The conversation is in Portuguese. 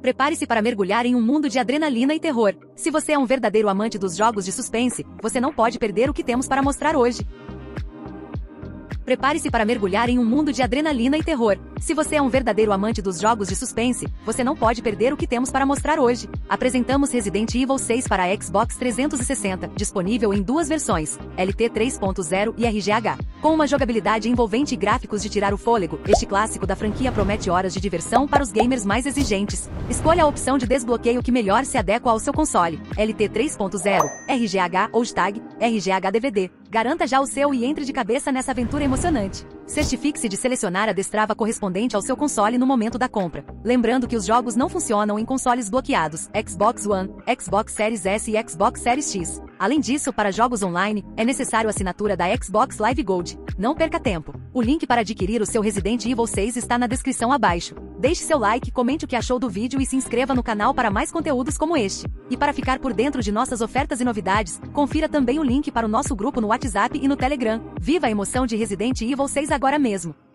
Prepare-se para mergulhar em um mundo de adrenalina e terror. Se você é um verdadeiro amante dos jogos de suspense, você não pode perder o que temos para mostrar hoje. Prepare-se para mergulhar em um mundo de adrenalina e terror. Se você é um verdadeiro amante dos jogos de suspense, você não pode perder o que temos para mostrar hoje. Apresentamos Resident Evil 6 para a Xbox 360, disponível em duas versões, LT 3.0 e RGH. Com uma jogabilidade envolvente e gráficos de tirar o fôlego, este clássico da franquia promete horas de diversão para os gamers mais exigentes. Escolha a opção de desbloqueio que melhor se adequa ao seu console, LT 3.0, RGH ou Tag, RGH DVD. Garanta já o seu e entre de cabeça nessa aventura emocionante. Certifique-se de selecionar a destrava correspondente ao seu console no momento da compra. Lembrando que os jogos não funcionam em consoles bloqueados, Xbox One, Xbox Series S e Xbox Series X. Além disso, para jogos online, é necessário assinatura da Xbox Live Gold. Não perca tempo. O link para adquirir o seu Resident Evil 6 está na descrição abaixo. Deixe seu like, comente o que achou do vídeo e se inscreva no canal para mais conteúdos como este. E para ficar por dentro de nossas ofertas e novidades, confira também o link para o nosso grupo no WhatsApp e no Telegram. Viva a emoção de Resident Evil 6 agora mesmo!